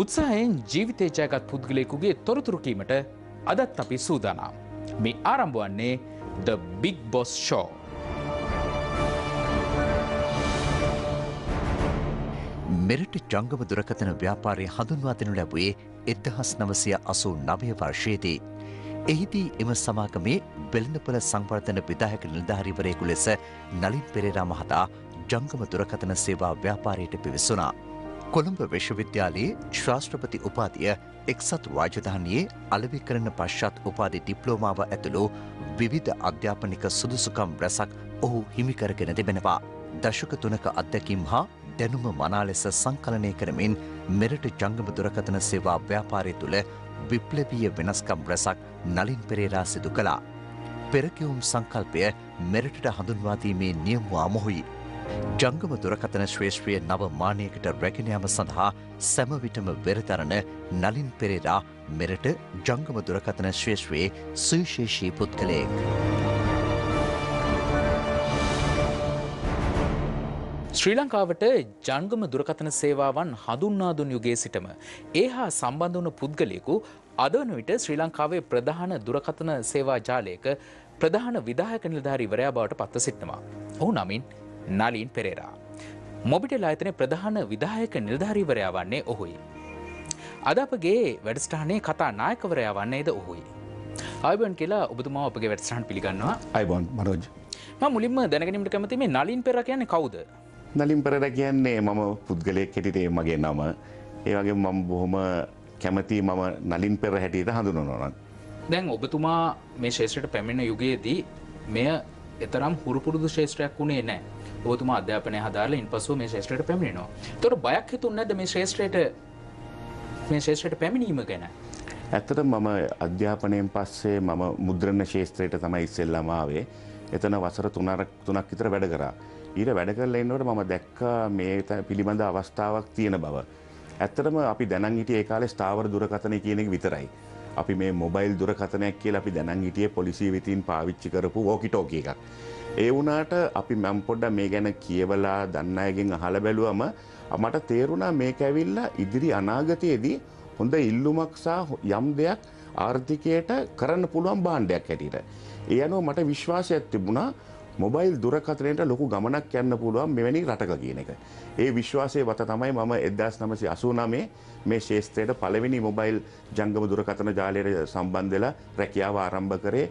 උත්සාහයෙන් ජීවිතය ජයගත් පුද්ගලයෙකුගේ තොරතුරුකීමට අදත් අපි සූදානම්. මේ ආරම්භවන්නේ The Big Boss Show. මෙරට ජංගම දුරකතන ව්‍යාපාරය හඳුන්වා දෙනු ලැබුවේ එදදහස් නවසය අසූ නවය වර්ෂයේදී. එහිදී එම සමාගමේ වෙළඳපොල සංවර්ධන විදායක නිලධාරිවරයෙකු ලෙස නලින් පෙරේරා මහතා ජංගම දුරකතන සේවා ව්‍යාපාරයට පිවිසුනා. කොළඹ විශ්වවිද්‍යාලයේ ශ්‍රාෂ්ත්‍රපති උපාතිය එක්සත් රාජධානයේ අලවි කරන පශ්චත් උපාධි ඩිප්ලෝමාව ඇතුළු විවිධ අධ්‍යාපනික සුදුසුකම් රැසක් ඔහු හිමිකරගෙන තිබෙනවා. දශක තුනක අත්දැකීම් හා දැනුම මනා ලෙස සංකලනය කරමින් මෙරට ජංගම දුරකථන සේවා ව්‍යාපාරය තුළ විප්ලවීය වෙනස්කම් රැසක් නලින් පෙරේරා සිදු කළා. පෙරකිවුම් සංකල්පය මෙරටට හඳුන්වාදීමේ නියම්වා මොහොයි. ජංගම දුරකථන ශ්‍රේෂ්ත්‍රය නව මානයකට රැගෙනයාම සඳහා සැමවිටම වෙරතරණ නලින් පෙරේරා මෙරට ජංගම දුරකථන ශ්‍රේෂ්ත්‍රයේ සුවිශේෂී පුද්ගලයෙක්. ශ්‍රී ලංකාවට ජංගම දුරකථන සේවාවන් හඳුන්නාදුන් යුගේ සිටම ඒ හා සම්බන්ධ වන පුද්ගලයෙකු අද වන විට ශ්‍රී ලංකාවේ ප්‍රධාන දුරකථන සේවා ජාලයක ප්‍රධාන විදායක නිලධාරීවරයා බවට පත්ව සිටනවා. ඔහු නමින් නලින් පෙරේරා. මොබිටෙල් ආයතනයේ ප්‍රධාන විදායක නිලධාරීවරයා වන්නේ ඔහුයි. අද අපගේ වැඩස්ටානයේ කතා නායකවරයා වන්නේද ඔහුයි. ආයබන් කියලා ඔබතුමා අපගේ වැඩස්ටාන් පිළිගන්නවා අයිබොන් මනෝජ් ම මුලින්ම දැනගැනීමට කැමති මේ නලින් පෙර කියන්නේ කවුද නලින් පෙරර කියන්නේ මම පුද්ගලයෙක් හැටිටේ මගේ නම ඒවගේ මම බොහොම කැමති මම නලින් පෙර හැටියට හඳුනනොනන් දැන් ඔබතුමා මේ ශේෂත්‍රයට පැමිණ යුගයේදී මෙය එතරම් හුරුපුරුදු ශේෂත්‍රයක් වුණේ නෑ ඔබතුමා අධ්‍යාපනය හදාල ඉන් පසුව මේ ශේෂත්‍රයට පැමිණෙනවා. තොර බයක් හිතුන් නැද මේ ශේෂත්‍රයට? මේ ශේෂත්‍රයට පැමිණීම ගැන? ඇත්තට මම අධ්‍යාපනයෙන් පස්සේ මම මුද්‍රණ ශේත්‍රයට තමයි ඉස්සෙල්ලමාවේ එතන වසර තුනරක් තුනක් විතර වැඩ කරා. ඊට වැඩ කරලා එන්නවට මම දැක්ක මේ පිළිබඳ අවස්ථාවක් තියෙන බව. ඇත්තටම අපි දැනන් හිටිය ඒ කාලේ ස්ථාවර දුරකථනය කියන එක විතරයි. අපි මේ මොබයිල් දුරකථනයක් කියලා අපි දැනන් හිටියේ පොලිසිය විතින් පාවිච්චි කරපු වෝකිටෝකි එකක්. ඒ වුණාට අපි මම පොඩ්ඩක් මේ ගැන කියවලා දන්න අයගෙන් අහලා බැලුවම මට තේරුණා මේක ඇවිල්ලා ඉදිරි අනාගතයේදී හොඳ ඉල්ලුමක් සහ යම් දෙයක් ආර්ථිකයට කරන්න පුළුවන් භාණ්ඩයක් හැටියට. ඒ අනුව මට විශ්වාසයක් තිබුණා මොබයිල් දුරකතරයට ලොකු ගමනක් යන්න පුළුවන් මෙවැනි රටක කියන එක. ඒ විශ්වාසය වත තමයි මම එදස් නමසි අසූනමේ මේ ශේෂත්‍රයට පළවෙනි මොබයිල් ජංගම දුරකතන ජාලයට සම්බන්ධලා රැකියාව ආරම්භ කරේ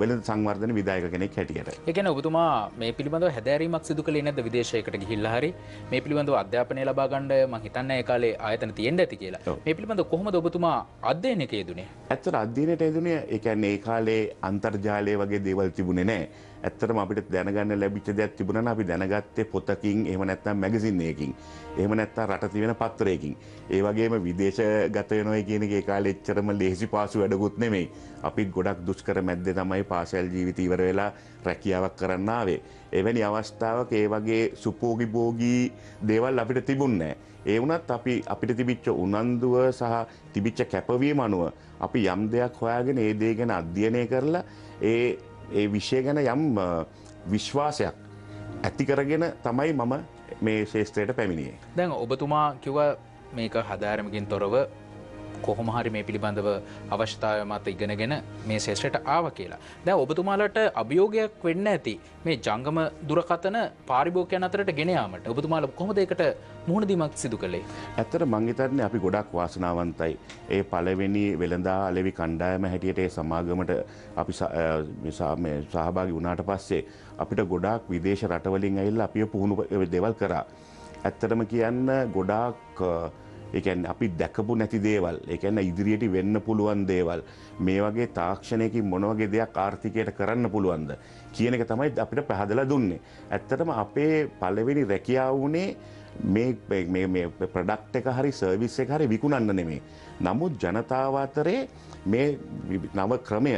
වෙළ සංවර්ධන විදායක කෙනෙක් හැටියට. එකන ඔබතුමා මේ පිළිබඳව හැදෑරීමක් සිදු කළේ නැද විදේශයකට ගිහිල්ලා හරි මේ පිළිබඳව අධ්‍යාපනය ලබා ගන්න මං හිතන්නේ ඒ කාලේ ආයතන තියෙන්න ඇති කියලා. මේ පිළිබඳව කොහොමද ඔබතුමා අධ්‍යයනයක යෙදුනේ? ඇත්තට අධ්‍යයනයට යෙදුනේ ඒ කියන්නේ ඒ කාලේ අන්තර්ජාලය වගේ දේවල් තිබුණේ නැහැ. ඇත්තටම අපිට දැනගන්න ලැබිච්ච දෙයක් තිබුණා නම් අපි දැනගත්තේ පොතකින් එහෙම නැත්නම් මැගසින් එකකින්. එහෙම නැත්නම් රට තියෙන පත්තරයකින්. ඒ වගේම විදේශගත වෙනවා කියන එක ඒ කාලේ එච්චරම ලේසි පාසු වැඩකුත් නෙමෙයි. අපිත් ගොඩක් දුෂ්කර මැද්දේ තමයි පාසල් ජීවිත ඉවර වෙලා රැකියාවක් කරන්න ආවේ. එවැනි අවස්ථාවක ඒ වගේ සුපෝගි භෝගී දේවල් අපිට තිබුණේ ඒ වුණත් අපි අපිට තිබිච්ච උනන්දුව සහ තිබිච්ච කැපවීම අනුව අපි යම් දෙයක් හොයාගෙන ඒ දේ ගැන අධ්‍යයනය කරලා ඒ ඒ විෂය ගැන යම් විශ්වාසයක් ඇති කරගෙන තමයි මම මේ ශේෂත්‍රයට පැමිණියේ. දැන් ඔබතුමා කිව්ව මේක හදාරමකින් තොරව කොහොම හරි මේ පිළිබඳව අවශ්‍යතාව මත ඉගෙනගෙන මේ ශේෂ්‍රයට ආව කියලා. දැ ඔබතුමාලට අභියෝගයක් වෙන්න ඇති මේ ජංගම දුරකතන පාරිභෝකයන් අතරට ගෙනයාමට ඔබතුමාල කොහොදකට මුහුණදීමක් සිදු කළේ. ඇත්තට මංගිතරන්නේ අපි ගොඩක් වාසනාවන්තයි. ඒ පළවෙනි වෙළඳා අලෙවි කණ්ඩායම හැටියට ඒ සමාගමට අපි සහභාගි වුණාට පස්සේ අපිට ගොඩාක් විදේශ රටවලින් ඇල්ල අපිය පුහුණු දෙවල් කරා. ඇත්තටම කියන්න ගොඩාක් එකන් අපි දැකපු නැති දේවල් එකන්න ඉදිරියට වෙන්න පුළුවන් දේවල් මේ වගේ තාක්ෂණයකින් මොනවගේ දෙයක් ආර්ථිකයට කරන්න පුළුවන්ද කියන එක තමයි අපිට පැහදලා දුන්නේ. ඇත්තටම අපේ පලවෙනි රැකියාව වුණේ මේ ප්‍රඩක්් එක හරි සර්විස් එක හරි විකුණන්න නෙමේ. නමුත් ජනතාව අතරේ මේ නව ක්‍රමය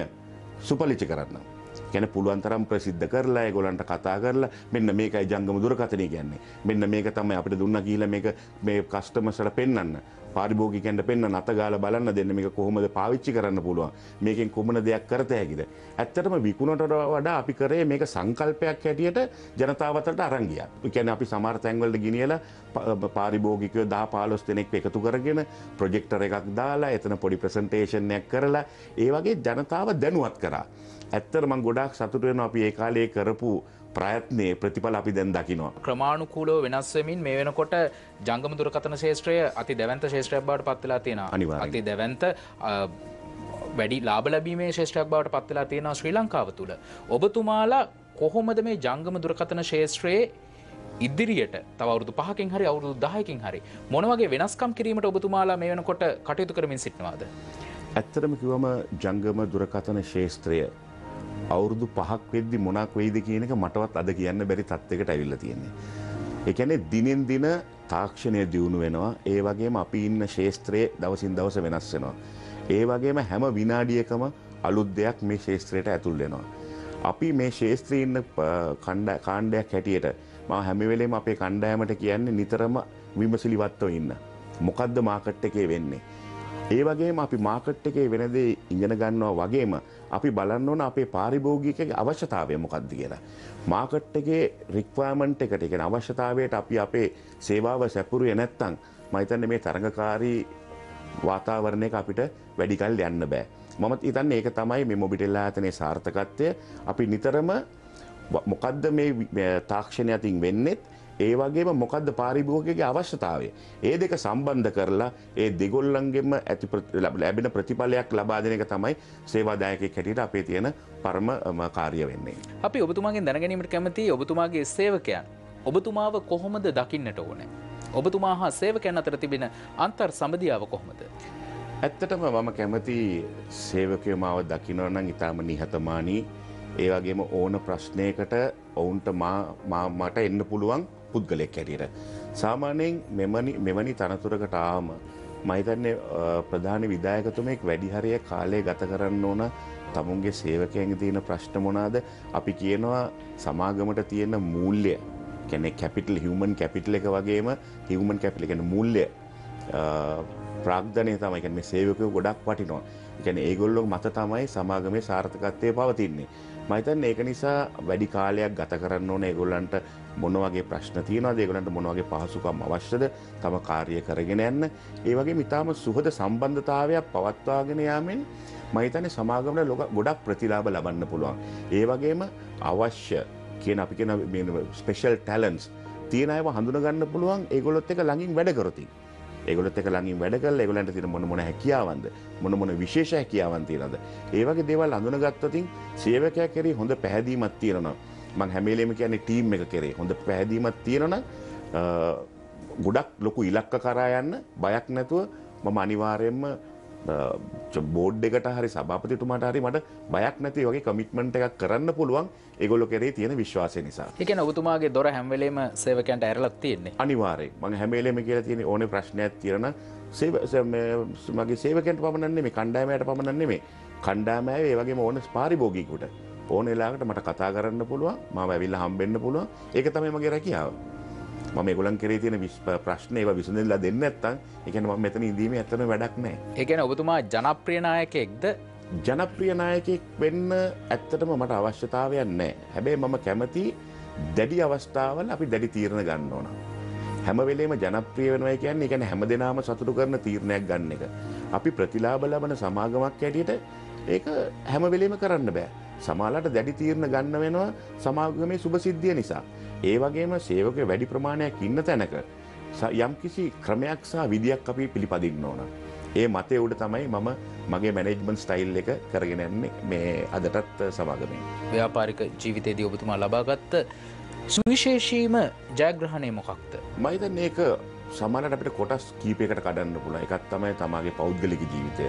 සුපලිචි කරන්න. ගැන පුළුවන් තරම් ප්‍රසිද්ධ කරලා ගොලන්ට කතා කරලා මෙන්න මේකයි ජංගම දුරකථනය කියන්නේ. මෙන්න මේක තමයි අපිට දුන්න කියල මේක මේ කස්ටමසට පෙන්න්න පාරිභෝගිකන්ට පෙන්න්න නතගාල බලන්න දෙන්න මේක කොහොමද පාවිච්චි කරන්න පුළුවන් මේකෙන් කොමන දෙයක් කරත හැකිද. ඇත්තටම විකුණට වඩා අපි කරේ මේක සංකල්පයක් හැටියට ජනතාවතට අරංගිය. කැන අපි සමාර්තැන්වලට ගිනියල පාරිභෝගිකය දා පාලොස් දෙනෙක් එකතු කරගෙන ප්‍රජෙක්ටර එකක් දාලා එතන පොඩි ප්‍රසන්ටේෂණයක් කරලා ඒ වගේ ජනතාව දැනුවත් කරා. ඇත්තර මං ගොඩක් සතුටුවෙන අපි ඒ කාලේ කරපු ප්‍රයත්නයේ ප්‍රතිඵල අපි දැන් දකිනවා. ක්‍රමාණුකූලෝ වෙනස්වමින් මේ වෙනකොට ජංගම දුරකතන ශේත්‍රය අති දැවන්ත ශේත්‍රයක් බවට පත්වෙලා තියෙන අනිවාර්යෙන්. අති දැවන්ත වැඩි ලාබ ලැබීමේ ශේෂ්ත්‍රයක් බවට පත්වෙලා තියෙනවා ශ්‍රී ලංකාව තුළ. ඔබතුමාලා කොහොමද මේ ජංගම දුරකතන ශේත්‍රයේ ඉදිරියට තවරුදු පහකින් හරි අවුරුදු දහයකින් හරි මොනවගේ වෙනස්කම් කිරීමට ඔබතුමාලා මේ වෙනකොට කටයුතු කරමින් සිටිනවාද. ඇත්තරම කිවම ජංගම දුරකථන ශේස්ත්‍රය අවුරුදු පහක් වෙද්දි මොනක් වෙයිද කියනක මටවත් අද කියන්න බැරි තත්වකට ඇවිල්ල තියෙන්නේ. එකනේ දිනෙන් දින තාක්ෂණය දියුණු වෙනවා ඒ වගේම අපි ඉන්න ශේස්ත්‍රයේ දවසින් දවස වෙනස් වෙනවා. ඒ වගේම හැම විනාඩියකම අලුත් දෙයක් මේ ශේස්ත්‍රයට ඇතුල් වෙනවා. අපි මේ ශේස්ත්‍රී ඉන්න කණ්ඩ කාණ්ඩයක් හැටියට ම හැමිවෙලේම අපේ කණ්ඩෑමට කියන්නේ නිතරම විමසිලිවත්ව ඉන්න. මොකක්ද මාකට් එකේ වෙන්නේ. ඒ වගේම අපි මාකට් එකේ වෙනදේ ඉගෙන ගන්නවා වගේම අපි බලන්න ඕන අපේ පාරිභෝගිකගේ අවශ්‍යතාවය මොකක්ද කියලා. මාකට් එකේ රික්වාමන්ට් එකට එකෙන අවශ්‍යතාවයට අපි අපේ සේවාව සැපුරුය නැත්තං මයිතන්න මේ තරඟකාරී වාතාවරණයක අපිට වැඩිකල් යන්න බෑ. මමත් ඉතන්න ඒක තමයි මේ මොබිටෙල්ලා ඇතනේ සාර්ථකත්වය අපි නිතරම මොකද්ද මේ තාක්ෂණය අතින් වෙන්නෙත් ඒ වගේම මොකක්ද පාරිභෝගගේ අවශ්‍යතාවය. ඒ දෙක සම්බන්ධ කරලා ඒ දෙගොල්ලන්ගෙම ඇති ලැබෙන ප්‍රතිඵලයක් ලබාදනක තමයි සේවාදායක කැටිට අපේ තියෙන පරම කාරිය වෙන්නේ. අපි ඔබතුමාගේ දැනගැනීමට කැමති ඔබතුමාගේ සේවකයන්. ඔබතුමාව කොහොමද දකින්නට ඕනේ. ඔබතුමා හා සේවකයන් අතර තිබෙන අන්තර් සමධියාව කොහොමද. ඇත්තටම මම කැමති සේවකය මාව දකිනවනම් ඉතාම නිහතමානී ඒ වගේම ඕන ප්‍රශ්නයකට ඔවුන්ට මට එන්න පුළුවන් පුද්ගලෙක් හැටියට. සාමානයෙන් මෙවැනි තනතුරකට ආම මහිතන්නේ ප්‍රධාන විදායකතුමෙක් වැඩිහරිය කාලය ගත කරන්න ඕන තමුන්ගේ සේවකයන් තියෙන ප්‍රශ්න මොනාද අපි කියනවා සමාගමට තියෙන මූල්‍ය කැනෙ කැපිටල් හිවමන් කැපිටල එක වගේම හිවමන් කැපිලිගෙන මුල්ලය ප්‍රාග්ධනය තමයි මේ සේවකය ගොඩක් පටිනවා එකැන ඒගොල්ලො මත තමයි සමාගමේ සාර්ථකත්වය පවතින්නේ. මහිතන් ඒක නිසා වැඩි කාලයක් ගත කරන්න ඕන ඒගොල්ලන්ට මොනවගේ ප්‍රශ්න තියෙනවා දේගලන්ට මොනවගේ පහසුකම් අවශ්‍යද තම කාරිය කරගෙන යන්න ඒ වගේ මිතාම සුහද සම්බන්ධතාවයක් පවත්වාගෙන යාමෙන් මහිතන සමාගමට ලොක ගොඩක් ප්‍රතිලාබ ලබන්න පුළුවන්. ඒ වගේම අවශ්‍ය කියන අපි කියෙන ස්පෙෂල් ටැලන්ස් තියෙන අයව හඳුනගන්න පුළුවන් ඒගොලොත් එක ළඟින් වැඩකරති. ඒගොලත් එක ළඟින් වැඩ කල් ඒගොලන්ට තින මොන මොන හැකියාවන්ද මොන මොන විශේෂ හැකියාවන් තියෙනද ඒවගේ දේවල් අඳුනගත්තතින් සේවකයක් කෙරේ හොඳ පැහැදීමත් තියෙනවා. මං හැමේලේම කියන්නේ ටීම් එක කරේ හොඳ පැහැදීමත් තියෙනන ගොඩක් ලොකු ඉලක්ක කරා යන්න බයක් නැතුව මම අනිවාරයෙන්ම බෝඩ් එකට හරි සභාපතිතුමාට හරි මට බයක් නැති වගේ කමිට්මන්ට් එකක් කරන්න පුළුවන්. ඒගොල්ලො කරේ තියෙන විශ්වාසය නිසා. එක ඔබතුමාගේ දොර හැම්වෙලේම සේවකන්ට ඇරලක් තියෙන්නේ. අනිවාරය මං හැමේලෙම කියලා තියෙන ඕන ප්‍රශ්නයක් තිරන මගේ සේවකට පමණන්නේ මේ කණ්ඩාමයට පමණන්නේ මේ කණ්ඩාමෑ ඒ වගේ ඕන පාරිභෝගීකුට. ඕන එලාකට මට කතා කරන්න පුළුවන්. ම ඇවිල්ල හම්බෙන්න්න පුළුවන්. ඒක තමයි මගේ රැකියාව මම ගොලන් කරේ තියෙන ප්‍රශ්නය විසඳල්ලා දෙන්න ඇත්තන් එකන ම මෙතන ඉදීම ඇතන වැඩක් නෑ ඒකන ඔබතුමා ජනප්‍රියනායකෙක්ද ජනප්‍රියනායකෙක් වෙන්න ඇත්තටම මට අවශ්‍යතාවයක් නෑ හැබැයි මම කැමති දැඩි අවස්ථාවල අපි දැඩි තීරණ ගන්න ඕන. හැමවෙලේම ජනප්‍රිය වෙනවා කියන්නේ එකන හැම දෙනාම සතුටු කරන තීරණයක් ගන්න එක. අපි ප්‍රතිලාබ ලබන සමාගමක් ඇටියට ඒක හැමවෙලේම කරන්න බෑ. සමාලට දැඩි තීරණ ගන්න වෙනවා සමාගමේ සුභසිද්ධිය නිසා. ඒ වගේම සේවක වැඩි ප්‍රමාණයක් ඉන්න තැනක යම් කිසි ක්‍රමයක් සහ විදියක් අපි පිළිපදින්න ඕන. ඒ මතය උඩ තමයි මම මගේ මැනෙජ්මන් ස්ටයිල් එක කරගෙනන්නේ මේ අදටත් සමාගමේ. ව්‍යාපාරික ජීවිතයේදී ඔබතුමා ලබාගත්ත සුවිශේෂීම ජයග්‍රහණය මොකක්ද. මයිතන් ඒක සමනට අපට කොටස් කීපයකට කඩන්න පුළ එකත් තමයි තමාගේ පෞද්ගලික ජීවිතය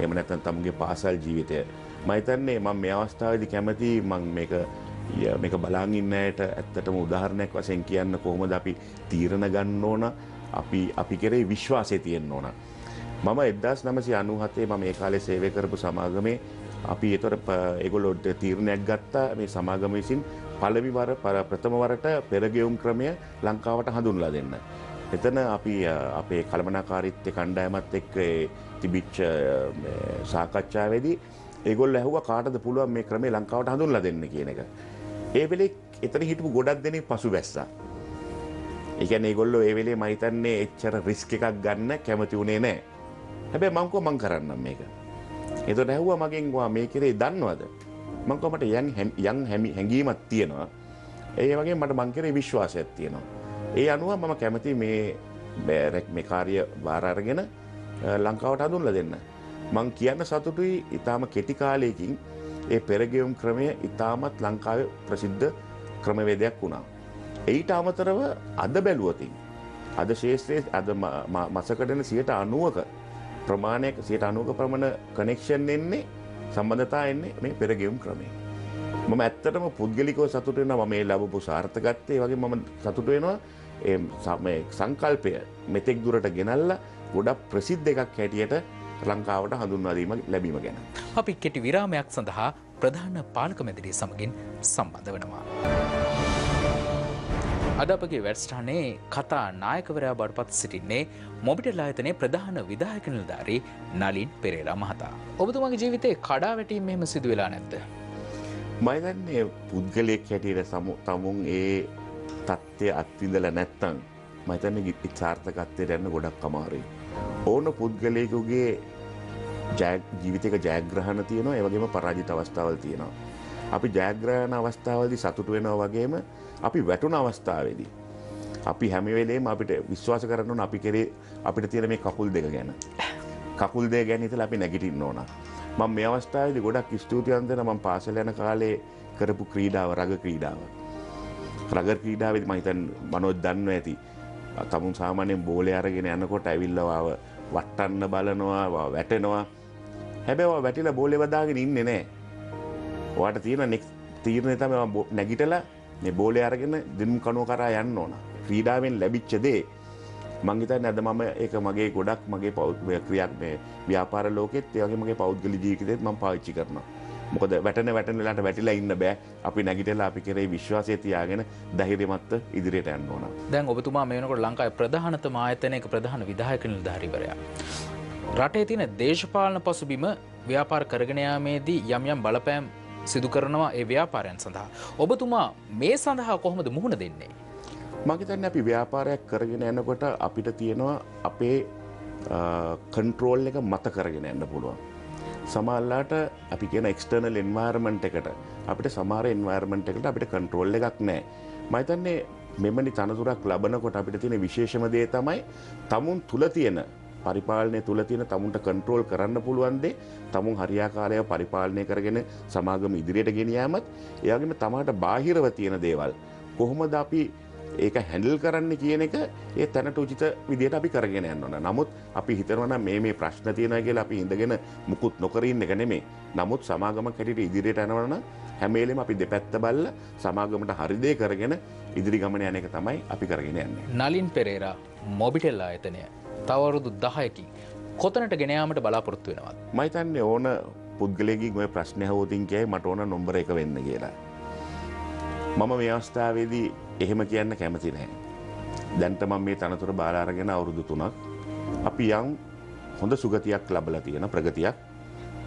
එම නැතන් තමුගේ පාසල් ජීවිතය මයිතන්නේ මං මේ අවස්ථාවදි කැමති මං මේක මේක බලාගින්නයට ඇත්තටම උදාහරණයක් වසයෙන් කියන්න කොහොමද අපි තීරණ ගන්න ඕන අපි අපි කරේ විශ්වාසය තියෙන්න්න ඕන. මම එදදාස් නමසි අනුහතේ ම මේ කාලෙ සේවය කරපු සමාගමේ අපි එතොර එගොලොඩ් තීරණයක් ගත්තා මේ සමාගම විසින් පලවිවර පර ප්‍රථමවරට පෙරගෙවුම් ක්‍රමය ලංකාවට හඳුන්ලා දෙන්න. එතන අපි අ, අපේ කළමනාකාරිත්‍ය කණ්ඩායමත් එක්ක ඒ තිබිච්ච අ, මේ සාකච්ඡාවේදී ඒගොල්ල ඇහුව කාටද පුළුවන් මේ ක්‍රමේ ලංකාවට හඳුන්ලා දෙන්න කියන එක. ඒ වෙලේ එතන හිටපු ගොඩක් දෙනෙක් පසු බැස්සා. ඒ කියන්නේ ඒගොල්ලෝ ඒ වෙලේ මම හිතන්නේ එච්චර රිස්ක් එකක් ගන්න කැමති උනේ නැහැ. හැබැයි මං කිව්වා මං කරන්නම් මේක. එතකොට ඇහුවා මගෙන් වා මේ කෙරේ දන්නවද? මං කිව්වා මට යන් හැම්- යන් හැමි- හැඟීමක් තියෙනවා. ඒ වගේ මට මං කෙරේ විශ්වාසයක් තියෙනවා. ඒ අනුව මම කැමති මේ බෑරැක් මේ කාර්ය බාර අරගෙන අ, ලංකාවට හඳුන්ලා දෙන්න. මං කියන්න සතුටුයි ඊටාම කෙටි කාලයකින් ඒ පෙරගෙවුම් ක්‍රමය ඉතාමත් ලංකාවේ ප්‍රසිද්ධ ක්‍රමවේදයක් වුණා. එයිට අමතරව අද බැලුවතින්. අද ශේෂත්‍රයේ අද ම- ම- මසකටන සියට අනුවක ප්‍රමාණයක සියට අනුවක ප්‍රමණ කනෙක්ෂන් එන්නේ සම්බන්ධතා එන්නේ මේ පෙරගෙවුම් ක්‍රමේ. මම ඇත්තටම පුද්ගලිකව සතුට වෙනවා මම මේ ලැබපු සාර්ථකත්වයේ වගේ මම සතුට වෙනවා ඒ ස- මේ සංකල්පය මෙතෙක් දුරට ගෙනල්ලා ගොඩක් ප්‍රසිද්ධ එකක් හැටියට ලංකාවට හඳුන්වා දීම ලැබීම ගැන. අපි කෙටි විරාමයක් සඳහා ප්‍රධාන පාලක මැදිරිය සමගින් සම්බන්ධ වනවා. අද අපගේ වැඩස්ටානේ කතා නායකවරයා බඩපත් සිටින්නේ මොබිටල් ආයතනයේ ප්‍රධාන විදායක නිලධාරී නලින් පෙරේරා මහතා. ඔබතුමගේ ජීවිතේ කඩා වැටීම් මෙහෙම සිදු වෙලා නැද්ද? මයිදන්නේ පුද්ගලයෙක් හැටියට සමු තමුන් ඒ තත්ත්වය අත්විඳල නැත්තං මතන ගිත් සාර්ථකත්වයට යන්න ගොඩක් අමාරුයි. ඕන පුද්ගලයකුගේ ජය- ජීවිතක ජයග්‍රහණ තියනවා ඒවගේම පරාජිත අවස්ථාවල් තියෙනවා. අපි ජයග්‍රහණ අවස්ථාවලදි සතුට වෙනවා වගේම අපි වැටුන අවස්ථාවේදී. අපි හැමිවෙලේම අපිට විශ්වාස කරන්න අපි කෙරේ අපිට තියෙන මේ කකුල් දෙක ගැන. කකුල් දෙය ගැන හිතලා අපි නැගිටින්න ඕන. මම මේ අවස්ථාවේදී ගොඩක් ස්තුතිවන්ත වෙනවා මම පාසල යන කාලේ කරපු ක්‍රීඩාව රග ක්‍රීඩාව. රගර් ක්‍රීඩාවේදී මම හිතන් මනෝජ් දන්නවා ඇති. තමුන් සාමාන්‍යයෙන් බෝලේ අරගෙන යනකොට ඇවිල්ලා වාව වට්ටන්න බලනවා වා වැටෙනවා. හැබැයි ඔයා වැටිලා බෝලේ වදාගෙන ඉන්නේ නැහැ. ඔයාට තියෙන නෙක්ස් තීරණය තමයි ඔයා බෝ- නැගිටලා මේ බෝලේ අරගෙන දිනුම් කණුව කරා යන්න ඕන. ක්‍රීඩාවෙන් ලැබිච්ච දේ මං හිතන්නේ අද මම ඒක මගේ ගොඩක් මගේ පෞද්ගල ක්‍රියාවක් මේ ව්‍යාපාර ලෝකෙත් ඒ වගේ මගේ පෞද්ගලික ජීවිතේත් මම පාවිච්චි කරනවා. මොකද වැටෙන වැටෙන වෙලාවට වැටිලා ඉන්න බෑ. අපි නැගිටලා අපි කෙරේ විශ්වාසය තියාගෙන ධෛර්යමත්ව ඉදිරියට යන්න ඕන. දැන් ඔබතුමා මේ වෙනකොට ලංකාවේ ප්‍රධානතම ආයතනයක ප්‍රධාන විධායක නිලධාරීවරයා. රටේ තියෙන දේශපාලන පසුබිම ව්‍යාපාර කරගෙන යාමේදී යම් යම් බලපෑම් සිදු කරනවා ඒ ව්‍යාපාරයන් සඳහා. ඔබතුමා මේ සඳහා කොහොමද මුහුණ දෙන්නේ? මගේතන්න අපි ව්‍යාපාරයක් කරගෙන යනකොට අපිට තියෙනවා අපේ කන්ට්‍රෝල් එක මත කරගෙන යන්න පුළුවන්. සමල්ලාට අපි කියන එක්ස්ටර්නල් එන්වර්මන්ට් එකට අපිට සමාර එන්වර්මන්ට් එකට අපිට කන්ට්‍රෝල් එකක් නෑ. මයිතන්නේ මෙමනි තනතුරක් ලබනකොට අපිට තියෙන විශේෂම දේ තමයි තමුන් තුළ තියෙන පරිපාලනය තුළ තියෙන තමුන්ට කන්ට්‍රෝල් කරන්න පුළුවන්දේ තමුන් හරියාකාරය පරිපාලනය කරගෙන සමාගම ඉදිරියට ගෙනයාමත් එයාගේම තමාට බාහිරව තියෙන දේවල්. කොහොමද අපි ඒක හැඩල් කරන්න කියන එක ඒ තැනට උචිත විදියට අපි කරගෙන යන්නන නමුත් අපි හිතරවන මේ මේ ප්‍රශ්න තියෙන කියලා අපි ඉඳගෙන මුකුත් නොකරන්න එක නෙමේ නමුත් සමාගම කැටිට ඉදිරියට යනවන හැමේලෙම අපි දෙපැත්ත බල්ල සමාගමට හරිදය කරගෙන ඉදිරි ගමන යන එක තමයි අපි කරගෙන යන්නේ. නලින් පෙරේරා මොබිටෙල් ආයතනය තවරුදු දහයකින් කොතනට ගෙනයාමට බලාපොරොත්තු වෙනවත්. මයිතන්නේ ඕන පුද්ගලයකින් ඔය ප්‍රශ්නය හෝතින්කයයි මට ඕන නොම්බර එක වෙන්න කියලා. මම මේ අවස්ථාවේදී එහෙම කියන්න කැමති නැහැ. දැන්ට මම මේ තනතුර බාලාරගෙන අවුරුදු තුනක් අපි යම් හොඳ සුගතියක් ලබල තියෙන ප්‍රගතියක්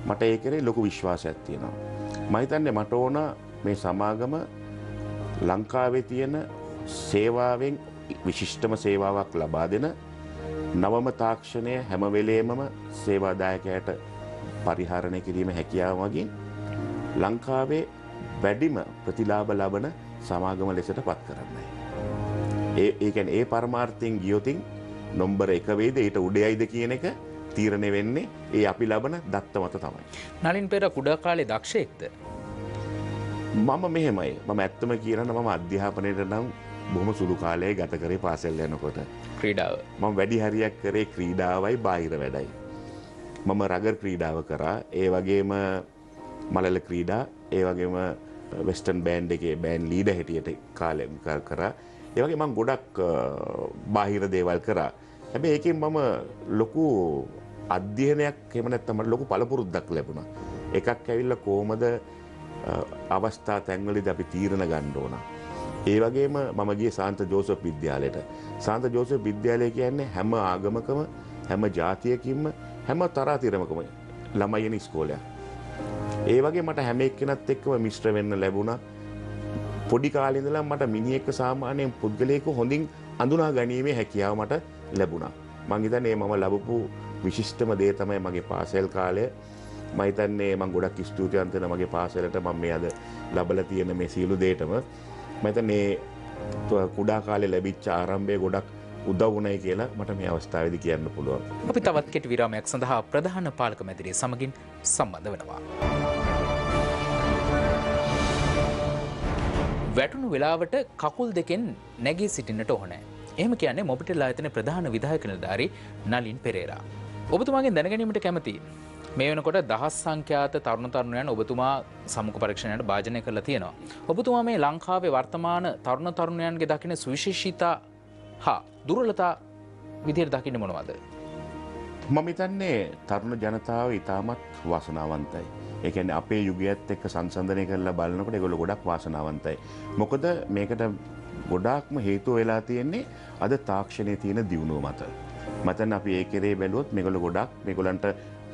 මට ඒකරේ ලොකු විශ්වාසයක් තියෙනවා. මහිතන්නේ මට ඕන මේ සමාගම ලංකාවේ තියෙන සේවාවෙන් විශිෂ්ටම සේවාවක් ලබා දෙන නවම තාක්ෂණය හැමවෙලේමම සේවාදායකයට පරිහාරණය කිරීම හැකියාව මගින් ලංකාවේ වැඩිම ප්‍රතිලාබ ලබන සමාගම ලෙසට පත් කරන්නයි. ඒකැන් ඒ පරමාර්ථයෙන් ගියොතින් නොම්බර එක වේද ඊට උඩයයිද කියන එක තීරණය වෙන්නේ ඒ අපි ලබන දත්ත මත තමයි. නලින් පෙර කුඩා කාලේ දක්ෂයෙක්ද. මම මෙහෙමයි මම ඇත්තම කියරන මම අධ්‍යාපනයට නම් බොහොම සුළු කාලයේ ගත කරේ පාසෙල් යනකොට. ක්‍රීඩාව. මම වැඩි හරියක් කරේ ක්‍රීඩාවයි බාහිර වැඩයි. මම රගර් ක්‍රීඩාව කරා ඒ වගේම මලල ක්‍රීඩා ඒ වගේම වෙස්ටන් බෑන්් එකේ බෑන් ලීඩ හැටියට කාලය කරා ඒවගේ මං ගොඩක් බාහිර දේවල් කරා හැබැ ඒකින් මම ලොකු අධ්‍යයනයක් එමනැත්තමට ලොකු පලපුරුද්දක් ලැබුණ එකක් ඇවිල්ල කෝමද අවස්ථා තැන්වලිද අපි තීරණ ගණ්ඩෝන ඒ වගේම මමගේ සාන්ත ජෝසප් විද්‍යාලයට. සාන්ත ජෝසප් විද්‍යාලය කියන්නේ හැම ආගමකම හැම ජාතියකින්ම හැම තරාතිරමකම ළමයින ස්කෝලයක්. ඒ වගේ මට හැම එක්කෙනත් එක්කම මිශ්‍ර වෙන්න ලැබුණා. පොඩි කාලෙඳලා මට මිනිහෙක්ක සාමාන්‍යයෙන් පුද්ගලයෙකු හොඳින් අඳුනා ගැනීමේ හැකියාව මට ලැබුණා. මං හිතන්නේ මම ලැබපු විශිෂ්ටම දේ තමයි මගේ පාසල් කාලය. මම හිතන්නේ මං ගොඩක් ස්තුතිවන්ත වෙනවා මගේ පාසලට මම මේ අද ලබලා තියෙන මේ සියලු දේටම. මම හිතන්නේ කුඩා කාලේ ලැබිච්ච ආරම්භය ගොඩක් උදව් වුණයි කියලා මට මේ අවස්ථාවේදී කියන්න පුළුවන්. අපි තවත් කෙටි විරාමයක් සඳහා ප්‍රධාන පාලක මැදිරිය සමගින් සම්බන්ධ වෙනවා. වැටුණු වෙලාවට කකුල් දෙකෙන් නැගී සිටින්නට ඕනෑ. එහෙම කියන්නේ මොබිටෙල් ආයතන ප්‍රධාන විදායක නිලධාරී නලින් පෙරේරා. ඔබතුමාගෙන් දැනගැනීමට කැමති. මේ වෙනකොට දහස් සංඛ්‍යාත තරුණ තරුණයන් ඔබතුමා සමුඛ පරීක්ෂණයට භාජනය කරලා තියෙනවා. ඔබතුමා මේ ලංකාවේ වර්තමාන තරුණ තරුණයන්ගේ දකින සුවිශේෂීතා හා දුර්වලතා විදිහට දකින්න මොනවද? මම හිතන්නේ තරුණ ජනතාව ඉතාමත් වාසනාවන්තයි. ඒ කියන්නේ අපේ යුගයත් එක්ක සංසන්දනය කරලා බලනකොට ඒගොල්ලෝ ගොඩක් වාසනාවන්තයි. මොකද මේකට ගොඩාක්ම හේතුව වෙලා තියෙන්නේ අද තාක්ෂණයේ තියෙන දියුණුව මත. මතන් අපි ඒ කෙරේ බැලුවොත් මේගොල්ලෝ ගොඩක් මේගොල්ලන්ට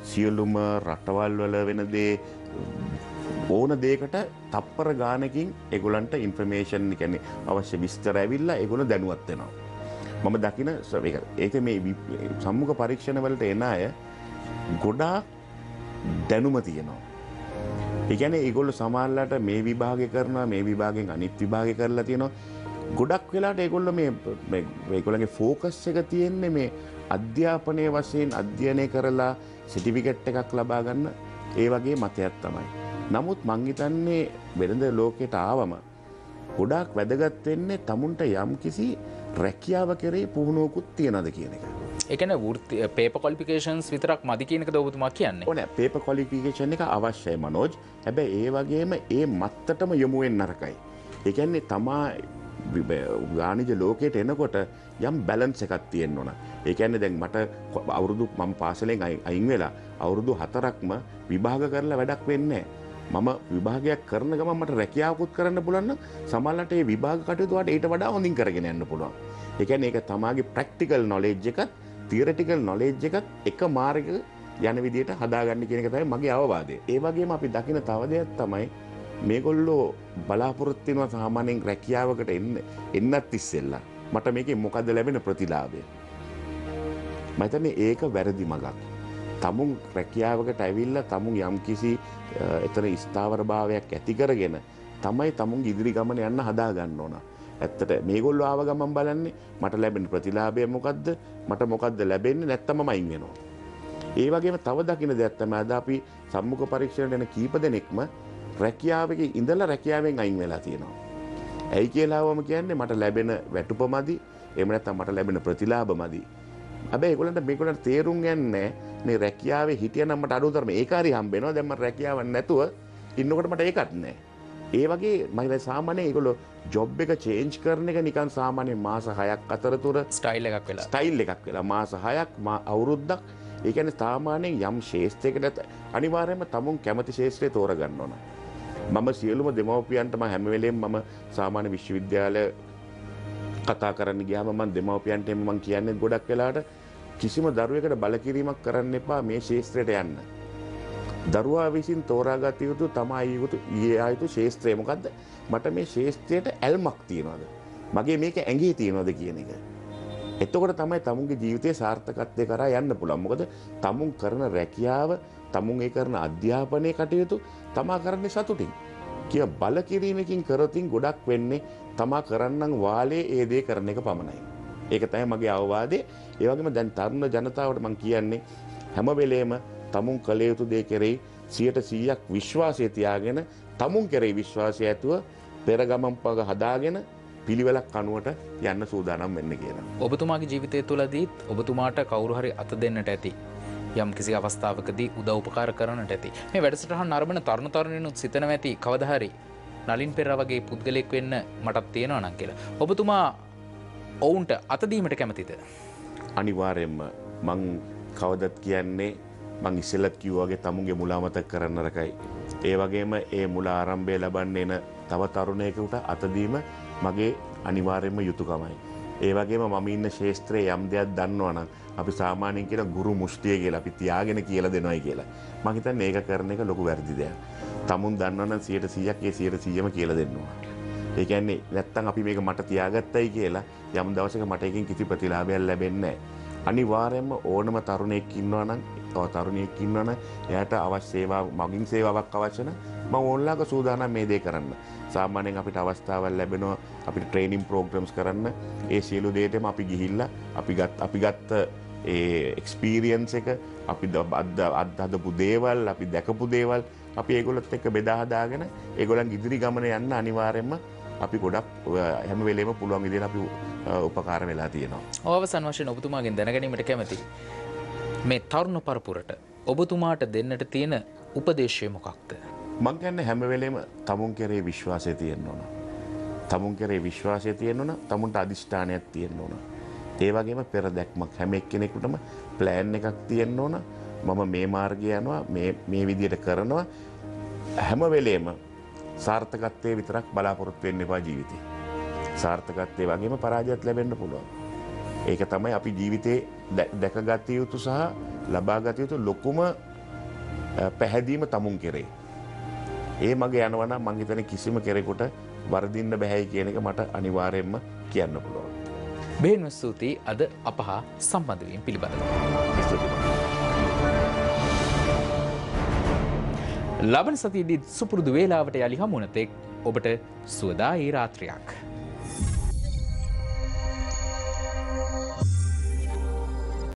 සියලුම රටවල් වල වෙන දේ ඕන දේකට තප්පර ගානකින් එගොලන්ට ඉන්ෆර්මේෂන් කියන්නේ අවශ්‍ය විස්තර ඇවිල්ලා ඒගොල්ලෝ දැනුවත් වෙනවා. මම දකින ඒක මේ සම්මුඛ පරීක්ෂණ වලට එන අය ගොඩාක් දැනුම තියෙනවා. ඒගැන ඒගොල්ල සමාල්ලට මේ විභාග කරනවා මේ විභාගෙන් අනිත් විභාග කරලා තියෙනවා ගොඩක් වෙලාට ඒගොල්ල මේ ඒගොලගේ ෆෝකස් එක තියෙන්නේ මේ අධ්‍යාපනය වශයෙන් අධ්‍යයනය කරලා සිටිවිකට් එකක් ලබා ගන්න ඒ වගේ මතයක් තමයි. නමුත් මංහිතන්නේ වෙළඳ ලෝකෙට ආවම ගොඩාක් වැදගත් වෙන්නේ තමුන්ට යම් කිසි රැකියාව කරේ පුහුණුවකුත් තියෙනද කියන එක. එකන පේප කොලිපිකේන්ස් විතරක් මදි කියනක ඔබතුමා කියන්නේ? ඕන පේප කොලිපිකේෂන් එක අවශ්‍යයි මනෝජ්. හැබැ ඒ වගේම ඒ මත්තටම යොමුුවෙන් නරකයි. එකන්නේ තමා ගානිජ ලෝකයට එනකොට යම් බැලන්ස එකක් තියෙන් ඕන. ඒකන්න දැන් මට අවුරුදු මම පාසලෙන් අයින් වෙලා අවුරුදු හතරක්ම විභාග කරලා වැඩක් වෙන්නේ මම විභාගයක් කරන ගම මට රැකියාවකුත් කරන්න පුලන්න සමල්ලට ඒ විභාග කටයුතුවට ඊට වඩා හොඳින් කරගෙන යන්න පුළුවන්. එකැන ඒක තමාගේ ප්‍රක්ටිකල් නොලේජ් එකත් තීරටිකල් නොලේජ් එකත් එක මාර්ග යන විදිට හදාගන්න කියෙනෙක තමයි මගේ අවවාදේ ඒ වගේම අපි දකින තවදයක් තමයි මේගොල්ලෝ බලාපොරොත්තිනවා සාමානයෙන් රැකියාවකට එන්න එන්නත් ඉස්සෙල්ලා මට මේක මොකද ලැබෙන ප්‍රතිලාබය. මතන ඒක වැරදි මගක්. තමුන් රැකියාවකට ඇවිල්ල තමුන් යම් කිසි එතන ස්ථාවර භාවයක් ඇතිකරගෙන තමයි තමුන් ඉදිරි ගමන යන්න හදාගන්න ඕන. ඇත්තට මේගොල්ල ආවගමන් බලන්නේ මට ලැබෙන ප්‍රතිලාබය මොකක්ද මට මොකක්ද ලැබෙන්නේ නැත්තම මයින් වෙනවා. ඒ වගේම තව දකින දැත්තම අද අපි සම්මුඛ පරීක්ෂණ එන කීප දෙනෙක්ම රැකියාවක ඉඳලා රැකියාවෙන් අයින් වෙලා තියෙනවා. ඇයි කියලාවම කියන්නේ මට ලැබෙන වැටුප මදි එම නැත්තම් මට ලැබෙන ප්‍රතිලාභ මදි. හැබැයි ඒගොල්ලන්ට මේගොල්ලන්ට තේරුම් යන්නේ මේ රැකියාවේ හිටියනම් මට අඩුතරම ඒකාරි හම්බෙනවා දැන් මට රැකියාවක් නැතුව ඉන්නකොට මට ඒකත් නැහැ. ඒ වගේ මම සාමාන්‍යයෙන් ඒගොල්ලෝ ජොබ් එක චේන්ජ් කරන එක නිකන් සාමාන්‍ය මාස 6ක් අතරතුර ස්ටයිල් එකක් වෙලා ස්ටයිල් එකක් වෙලා මාස 6ක් අවුරුද්දක් ඒ කියන්නේ සාමාන්‍යයෙන් යම් ශේෂ්ත්‍රයකට අනිවාර්යයෙන්ම තමුන් කැමති ශේෂ්ත්‍රය තෝරගන්න ඕන. මම සියලුම දෙමවපියන්ටම හැමවෙලෙන් මම සාමාන්‍ය විශ්වවිද්‍යාල කතා කරන්න ගියාම මම දෙමවපියන්ට මං කියන්නේ ගොඩක් වෙලාට කිසිම දරුවකට බලකිරීමක් කරන්න එපා මේ ශේෂත්‍රයට යන්න. දරුවා විසින් තෝරාගත යුතු තමා යුතු ඒ අයුතු ශේෂත්‍රය මොකක්ද මට මේ ශේෂත්‍රයට ඇල්මක් තියෙනවද. මගේ මේක ඇගේ තියෙනවද කියන එක. එතකොට තමයි තමුන්ගේ ජීවිතය සාර්ථකත්වය කරා යන්න පුළන්මොකද තමුන් කරන රැකියාව තමුන් ඒ කරන අධ්‍යාපනය කටයුතු තමා කරන්නේ සතුටින්. කිය බල කිරීමකින් කරතින් ගොඩක් වෙන්නේ තමා කරන්නම් වාලේ ඒදේ කරන එක පමණයි. ඒක තැයි මගේ අවවාදේ ඒවගේම දැන් තරුණ ජනතාවට මං කියන්නේ හැමවෙලේම තමුන් කළ යුතු දේ කෙරෙයි සියට සීයක් විශ්වාසය තියාගෙන තමුන් කෙරෙයි විශ්වාසය ඇතුව පෙරගමන් පග හදාගෙන පිළිවෙලක් අනුවට යන්න සූදානම් වෙන්න කියලා. ඔබතුමාගේ ජීවිතය තුළදීත් ඔබතුමාට කවුරුහරි අත දෙන්නට ඇති. යම් කිසි අවස්ථාවකදී උදව්පකාර කරනට ඇති මේ වැඩසටහන් නරබන තරුණ තරුණයනුත් සිතන ඇති කවදහරි නලින් පෙර වගේ පුද්ගලෙක් වෙන්න මටත් තියෙනවා නං කියලා. ඔබතුමා ඔවුන්ට අතදීමට කැමතිද. අනිවාරයෙන්ම මං කවදත් කියන්නේ මං ඉස්සෙල්ලත් කිව්වාගේ තමුන්ගේ මුලාමතක් කරන්න රකයි. ඒ වගේම ඒ මුල ආරම්භය ලබන්න එන තව තරුණයකුට අතදීම මගේ අනිවාර්යෙන්ම යුතුකමයි. ඒ වගේම මම ඉන්න ශේත්‍රයේ යම් දෙයක් දන්නවනම් අපි සාමාන්‍යයෙන් කියන ගුරු මුෂ්ටිය කියලා අපි තියාගෙන කියලා දෙනවයි කියලා. මං හිතන්නේ ඒක කරන එක ලොකු වැරදි දෙයක්. තමුන් දන්නවනම් 100%ක් ඒ 100%ම කියලා දෙන්නවා. ඒ කියන්නේ නැත්තම් අපි මේක මට තියාගත්තයි කියලා යම් දවසක මට එකකින් කිසි ප්‍රතිලාභයක් ලැබෙන්නේ නැහැ. අනිවාර්යයෙන්ම ඕනම තරුණයෙක් ඉන්නවා නම් තව තරුණියෙක් ඉන්නවා නම් එයාට අවශ්‍ය සේවා මගින් සේවාවක් අවශ්‍ය නම් මම ඕන්ලාක සූදානම් මේ දේ කරන්න. සාමාන්‍යයෙන් අපිට අවස්ථාවල් ලැබෙනවා අපිට ට්‍රේනින් ප්‍රෝග්‍රම්ස් කරන්න. ඒ සියලු දේටම අපි ගිහිල්ලා අපි ගත් අපි ගත්ත ඒ එක්ස්පීරියන්ස් එක අපි අත්හදපු දේවල් අපි දැකපු දේවල් අපි ඒගොල්ලොත් එක්ක බෙදා හදාගෙන ඒගොල්ලන් ඉදිරි ගමන යන්න අනිවාර්යයෙන්ම අපි ගොඩක් හැම වෙලේම පුළුවන් විදිහට අපි උපකාර වෙලා තියෙනවා. අවසන් වශයෙන් ඔබතුමාගෙන් දැනගැනීමට කැමති. මේ තරුණ පරපුරට ඔබතුමාට දෙන්නට තියෙන උපදේශය මොකක්ද. මං කියන්නේ හැම වෙලේම තමුන් කෙරේ විශ්වාසය තියෙන්න ඕන. තමුන් කෙරේ විශ්වාසය තියෙන්න ඕන තමුන්ට අධිෂ්ඨානයක් තියෙන්න ඕන. ඒ වගේම පෙර දැක්මක් හැම එක්කෙනෙකුටම ප්ලෑන් එකක් තියෙන්න ඕන මම මේ මාර්ගය යනවා මේ විදියට කරනවා හැම වෙලේම සාර්ථකත්වය විතරක් බලාපොරොත්තු වෙන්න එපා ජීවිතේ. සාර්ථකත්වය වගේම පරාජයත් ලැබෙන්න පුළුවන්. ඒක තමයි අපි ජීවිතේ දැකගත යුතු සහ ලබාගත යුතු ලොකුම පැහැදීම තමුන් කෙරේ. ඒ මගේ යනවන මංහිතන කිසිම කෙරෙකුට වර්දින්න බැහැයි කියන එක මට අනිවාරයෙන්ම කියන්න පුළුවන්. බේන්ව ස්තුතියි අද අපහා සම්බන්ධවීම පිළිබඳව. ලබන සතියේදී සුපුරුදු වේලාවට යළි හමුවනතෙක් ඔබට සුවදා ඒ රාත්‍රයක්.